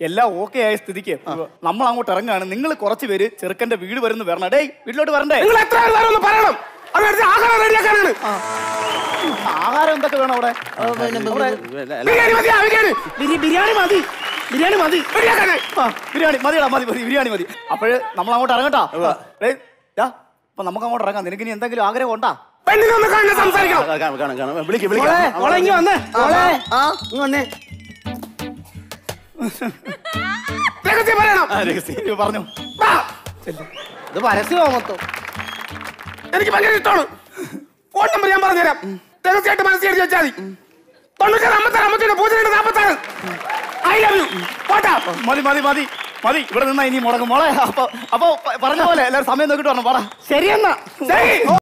എല്ലാം ഓക്കെ ആയ സ്ഥിതിക്ക്. നമ്മൾ അങ്ങോട്ട് ഇറങ്ങാണ്. നിങ്ങൾ കുറച്ച് പേര് ചെറുക്കന്റെ വീട് വരുന്ന വരണം. ഡേയ് വീട്ടിലോട്ട് വരണ്ടേ? നിങ്ങൾ എത്ര പറയണം. ആഹാരം റെഡിയാക്കാനാണ്. ആഹാരം എന്തൊക്കെ വേണം അവിടെ? ബിരിയാണി മതിയാ ബിരിയാണി. മതി. ബിരിയാണി മതി. ബിരിയാണി മതിയടാ മതി മതി ബിരിയാണി മതി. അപ്പോഴ് നമ്മൾ അങ്ങോട്ട് ഇറങ്ങട്ടാ ഡാ, അപ്പൊ നമുക്ക് അങ്ങോട്ട് ഇറങ്ങാം. നിനക്ക് ഇനി എന്തെങ്കിലും ആഗ്രഹം ഉണ്ടാ? പെണ്ണിനെ ഒന്ന് കാണാൻ സംസാരിക്കണം. കാണാം കാണാം കാണാം. വിളിക്ക് വിളിക്കാം. വന്നേ വന്നേ. രഹസ്യം പറയണം. ആ, രഹസ്യം. അയ്യോ, പറഞ്ഞു. വാ. ഇത് പരസ്യമാ മൊത്തം? എനിക്ക് ഭയങ്കര ഇഷ്ടമാണ്. ഫോൺ നമ്പർ ഞാൻ പറഞ്ഞുതരാം. രഹസ്യമായിട്ട് മനസ്സിൽ എഴുതി വെച്ചാൽ മതി. തൊണ്ണൂറ്റാറ് അമ്പത്താറ് അമ്പത്തിരണ്ട് പൂജ്യം രണ്ട് നാൽപ്പത്താറ് ഐ ലവ് യു പോട്ടാ. മതി മതി മതി. മതി. ഇവിടെ നിന്നാ ഇനി മുടങ്ങും. മോളെ അപ്പൊ അപ്പൊ പറഞ്ഞ പോലെ എല്ലാവരും സമയം നോക്കിട്ട് പറഞ്ഞു പറ. ശരിയെന്നാ ശരി.